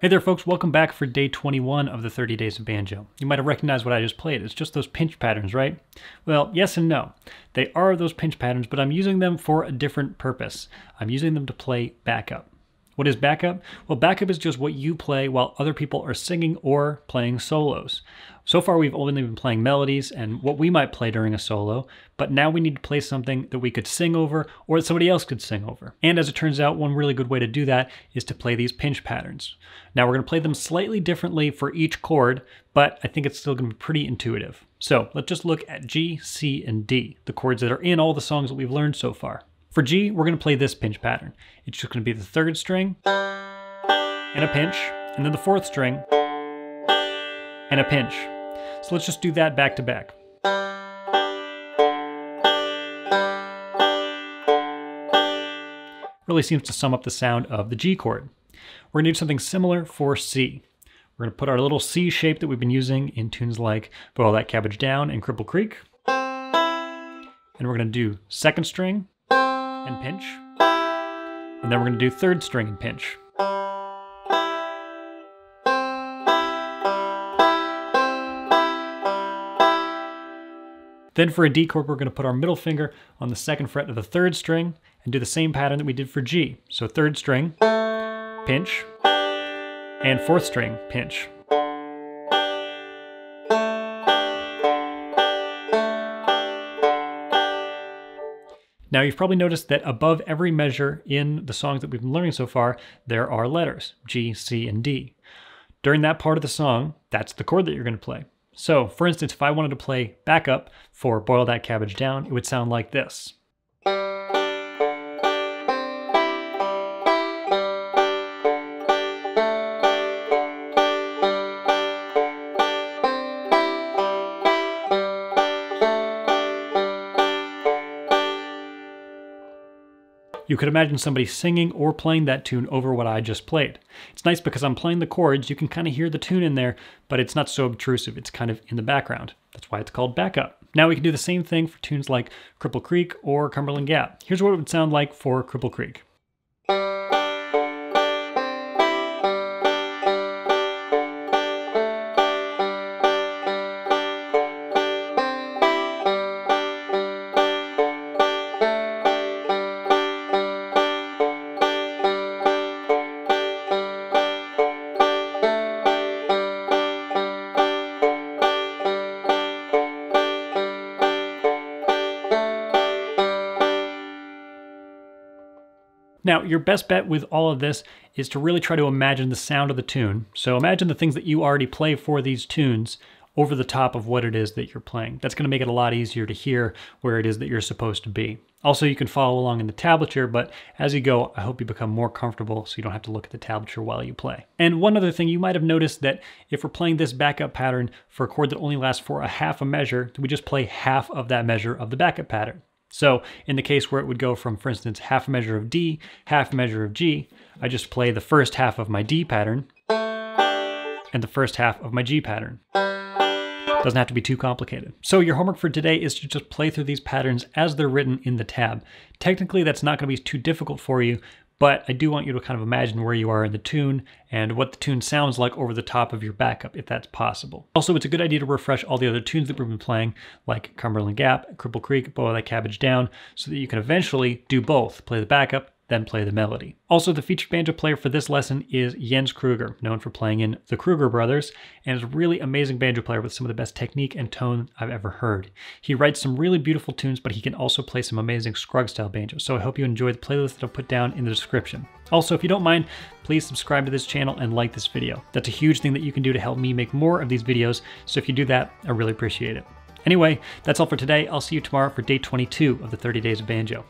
Hey there folks, welcome back for day 21 of the 30 Days of Banjo. You might have recognized what I just played. It's just those pinch patterns, right? Well, yes and no. They are those pinch patterns, but I'm using them for a different purpose. I'm using them to play backup. What is backup? Well, backup is just what you play while other people are singing or playing solos. So far, we've only been playing melodies and what we might play during a solo, but now we need to play something that we could sing over or that somebody else could sing over. And as it turns out, one really good way to do that is to play these pinch patterns. Now, we're going to play them slightly differently for each chord, but I think it's still going to be pretty intuitive. So let's just look at G, C, and D, the chords that are in all the songs that we've learned so far. For G, we're going to play this pinch pattern. It's just going to be the third string and a pinch, and then the fourth string and a pinch. So let's just do that back to back. Really seems to sum up the sound of the G chord. We're going to do something similar for C. We're going to put our little C shape that we've been using in tunes like Boil That Cabbage Down and Cripple Creek. And we're going to do second string, and pinch. And then we're going to do third string and pinch. Then for a D chord, we're going to put our middle finger on the second fret of the third string and do the same pattern that we did for G. So third string, pinch, and fourth string, pinch. Now you've probably noticed that above every measure in the songs that we've been learning so far, there are letters, G, C, and D. During that part of the song, that's the chord that you're going to play. So for instance, if I wanted to play backup for Boil That Cabbage Down, it would sound like this. You could imagine somebody singing or playing that tune over what I just played. It's nice because I'm playing the chords, you can kind of hear the tune in there, but it's not so obtrusive, it's kind of in the background. That's why it's called backup. Now we can do the same thing for tunes like Cripple Creek or Cumberland Gap. Here's what it would sound like for Cripple Creek. Now, your best bet with all of this is to really try to imagine the sound of the tune. So imagine the things that you already play for these tunes over the top of what it is that you're playing. That's going to make it a lot easier to hear where it is that you're supposed to be. Also, you can follow along in the tablature, but as you go, I hope you become more comfortable so you don't have to look at the tablature while you play. And one other thing, you might have noticed that if we're playing this backup pattern for a chord that only lasts for a half a measure, we just play half of that measure of the backup pattern. So in the case where it would go from, for instance, half a measure of D, half measure of G, I just play the first half of my D pattern and the first half of my G pattern. Doesn't have to be too complicated. So your homework for today is to just play through these patterns as they're written in the tab. Technically, that's not going to be too difficult for you, but I do want you to kind of imagine where you are in the tune and what the tune sounds like over the top of your backup, if that's possible. Also, it's a good idea to refresh all the other tunes that we've been playing, like Cumberland Gap, Cripple Creek, Boil That Cabbage Down, so that you can eventually do both, play the backup then play the melody. Also, the featured banjo player for this lesson is Jens Kruger, known for playing in the Kruger Brothers, and is a really amazing banjo player with some of the best technique and tone I've ever heard. He writes some really beautiful tunes, but he can also play some amazing Scruggs style banjo, so I hope you enjoy the playlist that I'll put down in the description. Also, if you don't mind, please subscribe to this channel and like this video. That's a huge thing that you can do to help me make more of these videos, so if you do that, I really appreciate it. Anyway, that's all for today. I'll see you tomorrow for day 22 of the 30 Days of Banjo.